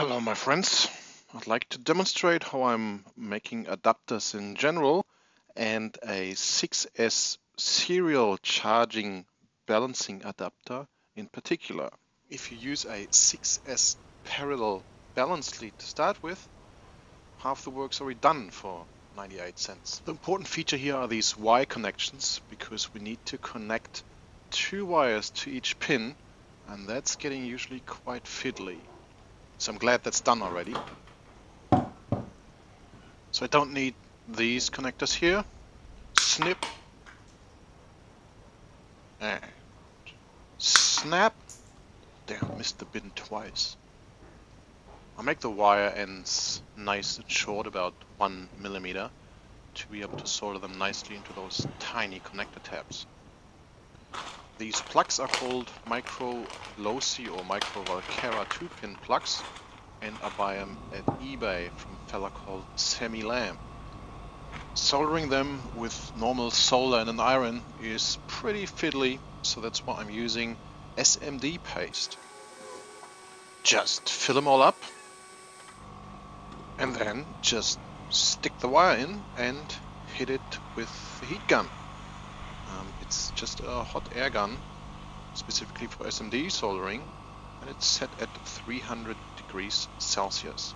Hello my friends. I'd like to demonstrate how I'm making adapters in general and a 6S serial charging balancing adapter in particular. If you use a 6S parallel balance lead to start with, half the work's already done for 98 cents. The important feature here are these Y connections because we need to connect two wires to each pin and that's getting usually quite fiddly. So I'm glad that's done already. So I don't need these connectors here. Snip. And snap. Damn, missed the bin twice. I'll make the wire ends nice and short, about one millimeter, to be able to solder them nicely into those tiny connector tabs. These plugs are called Micro Losi or Micro Walkera 2-pin plugs and I buy them um, at eBay from a fella called Sammy Lamb. Soldering them with normal solder and an iron is pretty fiddly, so that's why I'm using SMD paste. Just fill them all up and then just stick the wire in and hit it with the heat gun. Um, it's just a hot air gun, specifically for SMD soldering, and it's set at 300 degrees Celsius.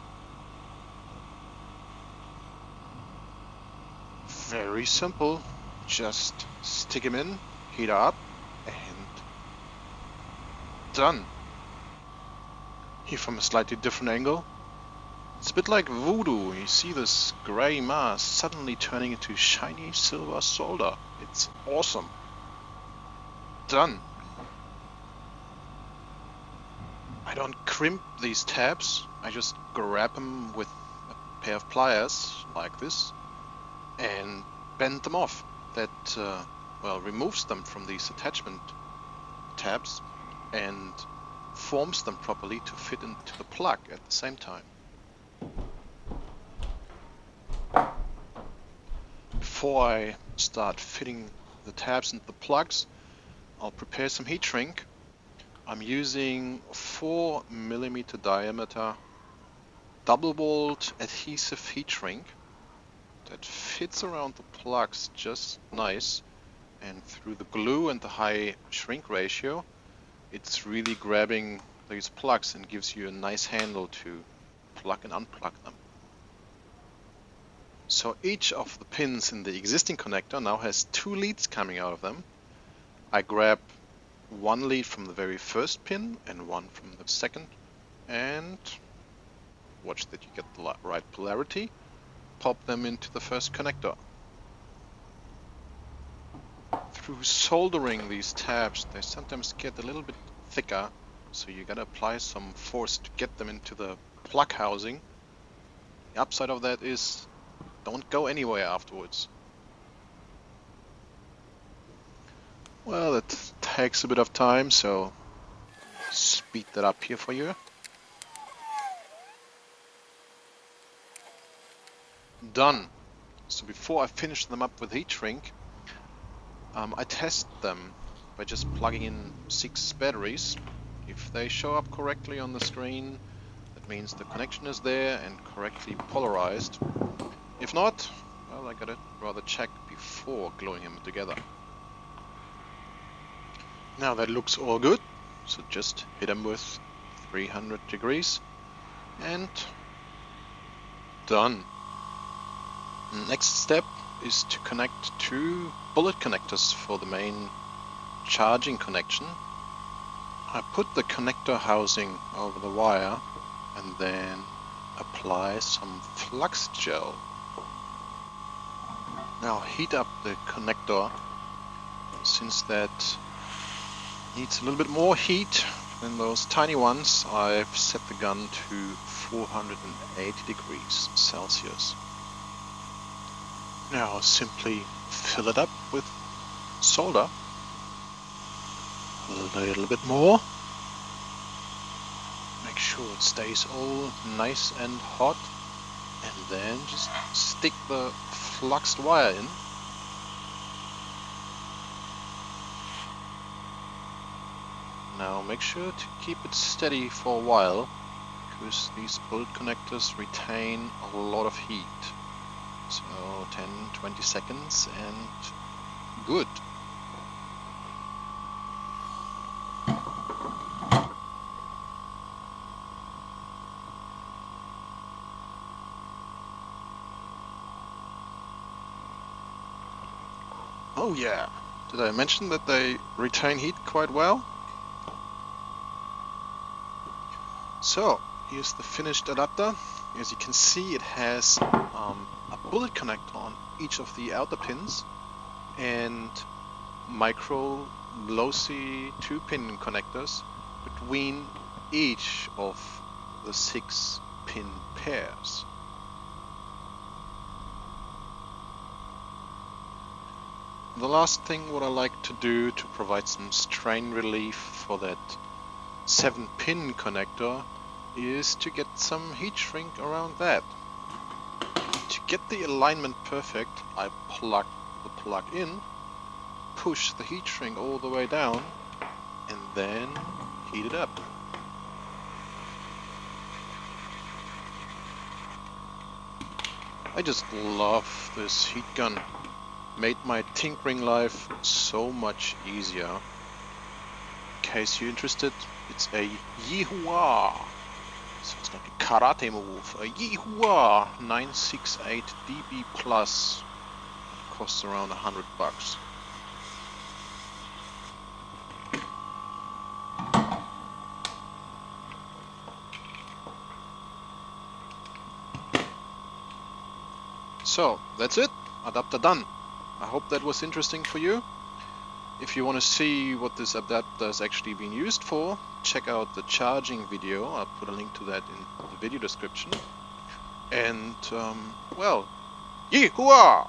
Very simple, just stick them in, heat up, and done. Here from a slightly different angle, it's a bit like voodoo. You see this grey mass suddenly turning into shiny silver solder. It's awesome. Done. I don't crimp these tabs. I just grab them with a pair of pliers like this and bend them off. That, uh, well, removes them from these attachment tabs and forms them properly to fit into the plug at the same time. Before I start fitting the tabs into the plugs, I'll prepare some heat shrink. I'm using 4 millimeter diameter double walled adhesive heat shrink that fits around the plugs just nice and through the glue and the high shrink ratio it's really grabbing these plugs and gives you a nice handle to plug and unplug them. So each of the pins in the existing connector now has two leads coming out of them. I grab one lead from the very first pin and one from the second and watch that you get the right polarity. Pop them into the first connector. Through soldering these tabs they sometimes get a little bit thicker so you gotta apply some force to get them into the plug housing. The upside of that is don't go anywhere afterwards. Well, it takes a bit of time, so speed that up here for you. Done. So before I finish them up with heat shrink, um, I test them by just plugging in six batteries. If they show up correctly on the screen, that means the connection is there and correctly polarized. If not, well, I gotta rather check before gluing them together. Now that looks all good, so just hit them with 300 degrees and done. Next step is to connect two bullet connectors for the main charging connection. I put the connector housing over the wire and then apply some flux gel now heat up the connector since that needs a little bit more heat than those tiny ones. I've set the gun to 480 degrees Celsius. Now simply fill it up with solder. A little bit more. Make sure it stays all nice and hot and then just stick the fluxed wire in. Now make sure to keep it steady for a while because these bullet connectors retain a lot of heat. So 10, 20 seconds and good. Oh yeah, did I mention that they retain heat quite well? So, here's the finished adapter. As you can see, it has um, a bullet connector on each of the outer pins and micro Losi two pin connectors between each of the six pin pairs. The last thing what I like to do to provide some strain relief for that 7 pin connector is to get some heat shrink around that. To get the alignment perfect I plug the plug in, push the heat shrink all the way down and then heat it up. I just love this heat gun made my tinkering life so much easier. In case you're interested, it's a Yihua. Sounds like a karate move. A Yihua 968 DB Plus. Costs around a hundred bucks. So, that's it. Adapter done. I hope that was interesting for you. If you want to see what this adapter is actually being used for, check out the charging video. I'll put a link to that in the video description. And, um, well, yee-hoo-ah!